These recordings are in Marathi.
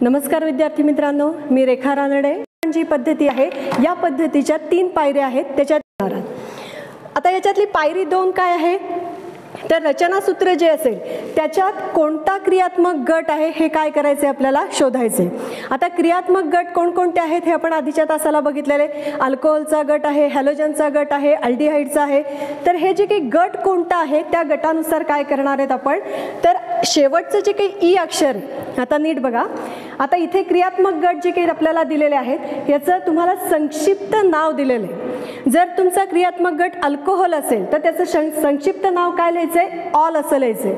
नमस्कार विद्यार्थी मित्रांनो मी रेखा रानडे. जी पद्धती आहे या पद्धतीच्या तीन पायऱ्या आहेत त्याच्यात. आता याच्यातली पायरी दोन काय आहे? तर रचनासूत्र जे असेल त्याच्यात कोणता क्रियात्मक गट आहे हे काय करायचे आपल्याला शोधायचे आता क्रियात्मक गट कोणकोणते आहेत हे आपण आधीच्या तासाला बघितलेले. अल्कोहोलचा गट आहे हॅलोजनचा गट आहे अल्डिहाईडचा आहे. तर हे जे काही गट कोणता आहे त्या गटानुसार काय करणार आहेत आपण? तर शेवटचं जे काही ई अक्षर आता नीट बघा. आता इथे क्रियात्मक गट जे काही आपल्याला दिलेले आहेत याचं तुम्हाला संक्षिप्त नाव दिलेलं आहे. जर तुमचा क्रियात्मक गट अल्कोहोल असेल तर त्याचं शं संक्षिप्त नाव काय लिहायचं आहे ऑल असं लिहायचंय.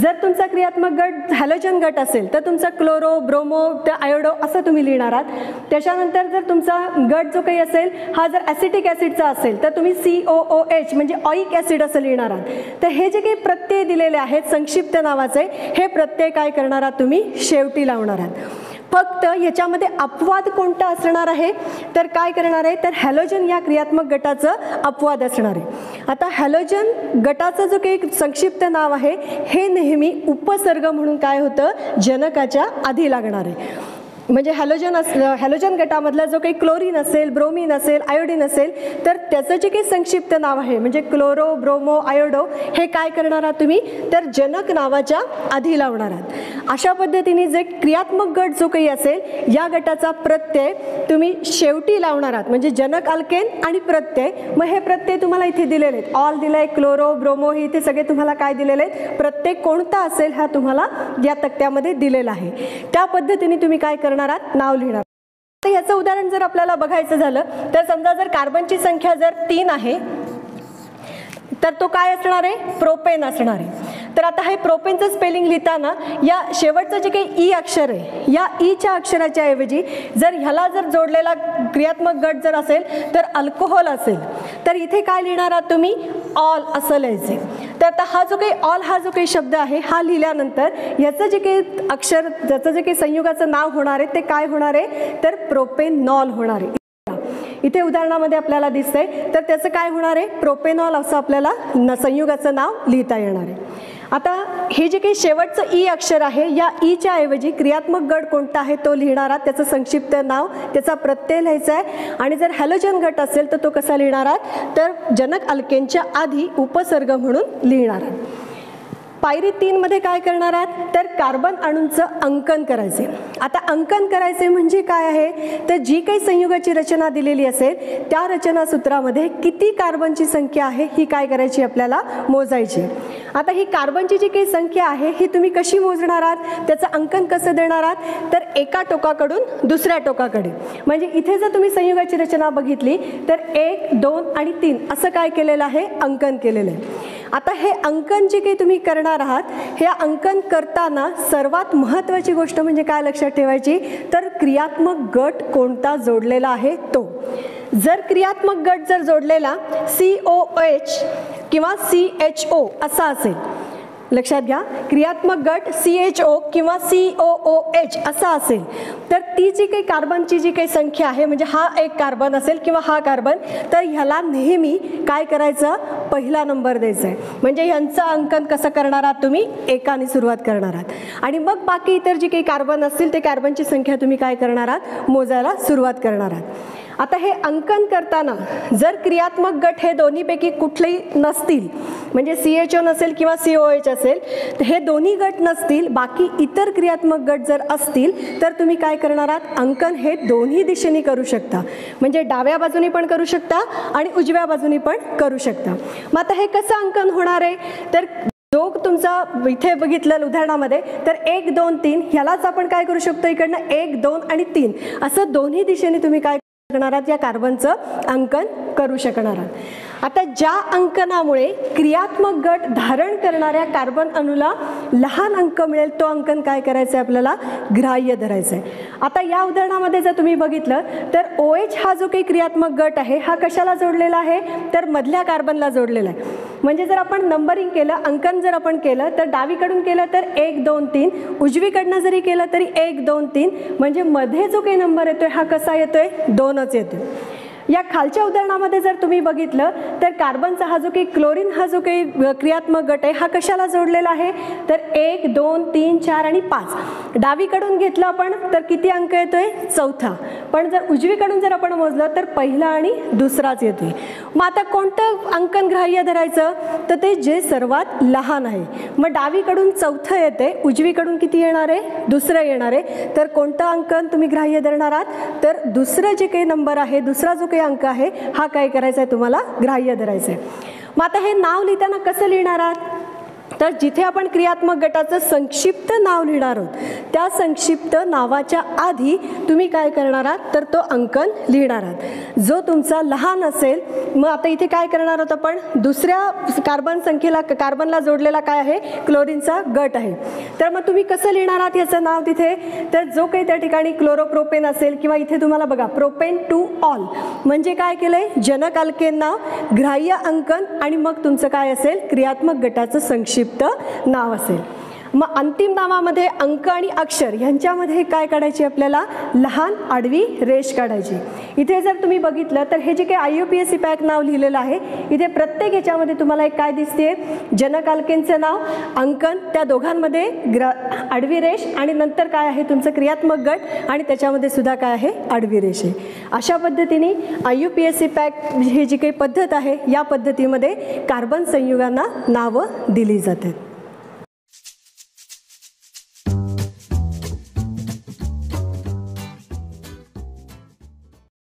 जर तुमचा क्रियात्मक गट हॅलोजन गट असेल तर तुमचा क्लोरो ब्रोमो तर आयोडो असं तुम्ही लिहिणार आहात. त्याच्यानंतर जर तुमचा गट जो काही असेल हा जर ॲसिटिक ॲसिडचा असेल तर तुम्ही सी ओ ओ एच म्हणजे ऑइक ॲसिड असं लिहिणार आहात. तर हे जे काही प्रत्यय दिलेले आहेत संक्षिप्त नावाचे हे प्रत्यय काय करणार आहात तुम्ही? शेवटी लावणार आहात. फक्त याच्यामध्ये अपवाद कोणता असणार आहे? तर काय करणार आहे? तर हॅलोजन या क्रियात्मक गटाचं अपवाद असणार आहे. आता हॅलोजन गटाचं जो काही संक्षिप्त नाव आहे हे नेहमी उपसर्ग म्हणून काय होतं? जनकाच्या आधी लागणार आहे. म्हणजे हॅलोजन असलं हॅलोजन गटामधला जो काही क्लोरीन असेल ब्रोमीन असेल आयोडीन असेल तर त्याचं जे काही संक्षिप्त नाव आहे म्हणजे क्लोरो ब्रोमो आयोडो हे काय करणार आहात तुम्ही? तर जनक नावाच्या आधी लावणार आहात. अशा पद्धतीने जे क्रियात्मक गट जो काही असेल या गटाचा प्रत्यय तुम्ही शेवटी लावणार आहात. म्हणजे जनक अल्केन आणि प्रत्यय. मग हे प्रत्यय तुम्हाला इथे दिलेले आहेत. ऑल दिलाय क्लोरो ब्रोमो हे इथे सगळे तुम्हाला काय दिलेले आहेत? प्रत्यय कोणता असेल हा तुम्हाला या तक्त्यामध्ये दिलेला आहे. त्या पद्धतीने तुम्ही काय करणार आहात नाव लिहिणार तर याचं उदाहरण जर आपल्याला बघायचं झालं तर समजा जर कार्बनची संख्या जर तीन आहे तर तो काय असणार आहे? प्रोपेन असणार आहे. तर आता हे प्रोपेनचं स्पेलिंग लिहिताना या शेवटचं जे काही ई अक्षर आहे या ईच्या अक्षराच्या ऐवजी जर ह्याला जर जोडलेला क्रियात्मक गट जर असेल तर अल्कोहोल असेल. तर इथे काय लिहिणार आहात तुम्ही? ऑल असं लिहायचे तर आता हा जो काही ऑल हा जो काही शब्द आहे हा लिहिल्यानंतर याचं जे काही अक्षर ज्याचं जे काही संयुगाचं नाव होणार आहे ते काय होणार आहे? तर प्रोपेनॉल होणार आहे. इथे उदाहरणामध्ये आपल्याला दिसतंय. तर त्याचं काय होणार आहे? प्रोपेनॉल असं आपल्याला न संयुगाचं नाव लिहिता येणार आहे. आता हे जे काही शेवटचं ई अक्षर आहे या ईच्या ऐवजी क्रियात्मक गट कोणता आहे तो लिहिणारा त्याचं संक्षिप्त नाव त्याचा प्रत्यय लिहायचा आहे. आणि जर हॅलोजन गट असेल तर तो कसा लिहिणार आहात? तर जनक अल्केनच्या आधी उपसर्ग म्हणून लिहिणार आहात. पायरी तीनमध्ये काय करणार आहात? तर कार्बन अणूंचं अंकन करायचे आता अंकन करायचे म्हणजे काय आहे? तर जी काही संयुगाची रचना दिलेली असेल त्या रचना सूत्रामध्ये किती कार्बनची संख्या आहे ही काय करायची आपल्याला? मोजायची. आता ही कार्बनची जी काही संख्या आहे ही तुम्ही कशी मोजणार आहात? त्याचं अंकन कसं देणार आहात? तर एका टोकाकडून दुसऱ्या टोकाकडे. म्हणजे इथे जर तुम्ही संयुगाची रचना बघितली तर एक दोन आणि तीन असं काय केलेलं आहे? अंकन केलेलं आहे. आता हे अंकन जे काही तुम्ही करणार आहात हे अंकन करताना सर्वात महत्त्वाची गोष्ट म्हणजे काय लक्षात ठेवायची? तर क्रियात्मक गट कोणता जोडलेला आहे तो. जर क्रियात्मक गट जर जोडलेला सी ओ एच किंवा सी एच ओ असा असेल लक्षात घ्या. क्रियात्मक गट सी एच ओ किंवा सी ओ ओ एच असा असेल तर ती जी काही कार्बनची जी काही संख्या आहे म्हणजे हा एक कार्बन असेल किंवा हा कार्बन तर ह्याला नेहमी काय करायचं? पहिला नंबर द्यायचा आहे म्हणजे ह्यांचं अंकन कसं करणार आहात तुम्ही? एकाने सुरुवात करणार आहात. आणि मग बाकी इतर जी काही कार्बन असतील ते कार्बनची संख्या तुम्ही काय करणार आहात? मोजायला सुरुवात करणार आहात. आता हे अंकन करताना जर क्रियात्मक गट हे दोन्हीपैकी कुठलेही नसतील म्हणजे सी एच ओ नसेल किंवा सी ओ एच असेल तर हे दोन्ही गट नसतील बाकी इतर क्रियात्मक गट जर असतील तर तुम्ही काय करणार आहात? अंकन हे दोन्ही दिशेने करू शकता. म्हणजे डाव्या बाजूने पण करू शकता आणि उजव्या बाजूने पण करू शकता. मग आता हे कसं अंकन होणार आहे? तर जो तुमचा इथे बघितलं उदाहरणामध्ये तर एक दोन तीन ह्यालाच आपण काय करू शकतो इकडनं? एक दोन आणि तीन. असं दोन्ही दिशेने तुम्ही काय शकणार आहात या कार्बनचं अंकन करू शकणार आहात. आता ज्या अंकनामुळे क्रियात्मक गट धारण करणाऱ्या कार्बन अणूला लहान अंक मिळेल तो अंकन काय करायचं आहे आपल्याला? ग्राह्य धरायचं आहे आता या उदाहरणामध्ये जर तुम्ही बघितलं तर ओ एच हा जो काही क्रियात्मक गट आहे हा कशाला जोडलेला आहे? तर मधल्या कार्बनला जोडलेला आहे. म्हणजे जर आपण नंबरिंग केलं अंकन जर आपण केलं तर डावीकडून केलं तर एक दोन तीन. उजवीकडनं जरी केलं तरी एक दोन तीन. म्हणजे मध्ये जो काही नंबर येतोय हा कसा येतोय? दोनच येतोय. या खालच्या उदाहरणामध्ये जर तुम्ही बघितलं तर कार्बनचा हा जो काही क्लोरीन हा जो काही क्रियात्मक गट आहे हा कशाला जोडलेला आहे? तर एक दोन तीन चार आणि पाच. डावीकडून घेतलं आपण तर किती अंक येतोय? चौथा. पण जर उजवीकडून जर आपण मोजलं तर पहिला आणि दुसराच येतोय. मग आता कोणतं अंकन ग्राह्य धरायचं? तर ते जे सर्वात लहान आहे. मग डावीकडून चौथं येते उजवीकडून किती येणार आहे? दुसरं येणार आहे. तर कोणतं अंकन तुम्ही ग्राह्य धरणार आहात? तर दुसरं जे काही नंबर आहे दुसरा जो काही अंक आहे. हा काय करायचा आहे तुम्हाला? ग्राह्य धरायचा आहे मग आता हे नाव लिहिताना कसं लिहिणार आहात? तर जिथे आपण क्रियात्मक गटाचं संक्षिप्त नाव लिहिणार आहोत त्या संक्षिप्त नावाच्या आधी तुम्ही काय करणार आहात? तर तो अंकन लिहिणार आहात. जो तुमचा लहान असेल मग आता इथे काय करणार आहोत आपण? दुसऱ्या कार्बन संख्येला कार्बनला जोडलेला काय आहे? क्लोरीनचा गट आहे. तर मग तुम्ही कसं लिहिणार आहात याचं नाव तिथे? तर जो काही त्या ठिकाणी क्लोरोप्रोपेन असेल किंवा इथे तुम्हाला बघा प्रोपेन टू ऑल म्हणजे काय केलंय? आहे अल्केन नाव ग्राह्य अंकन आणि मग तुमचं काय असेल? क्रियात्मक गटाचं संक्षिप्त नाव असेल. मग अंतिम नावामध्ये अंक आणि अक्षर ह्यांच्यामध्ये काय काढायची आपल्याला? लहान आडवी रेष काढायची. इथे जर तुम्ही बघितलं तर हे जे काही I U P S C pack नाव लिहिलेलं आहे इथे प्रत्येक ह्याच्यामध्ये तुम्हाला एक काय दिसते? जनकालकेंचं नाव अंकन त्या दोघांमध्ये ग्र आडवी रेष आणि नंतर काय आहे तुमचं क्रियात्मक गट आणि त्याच्यामध्ये सुद्धा काय आहे? आडवी रेष आहे. अशा पद्धतीने I U P S C pack ही जी काही पद्धत आहे या पद्धतीमध्ये कार्बन संयुगांना नावं दिली जातात.